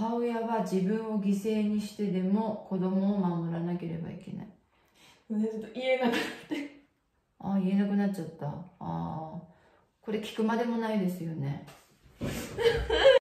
母親は自分を犠牲にしてでも子供を守らなければいけない。ねちょっと言えなくなって。ああ言えなくなっちゃった。ああこれ聞くまでもないですよね。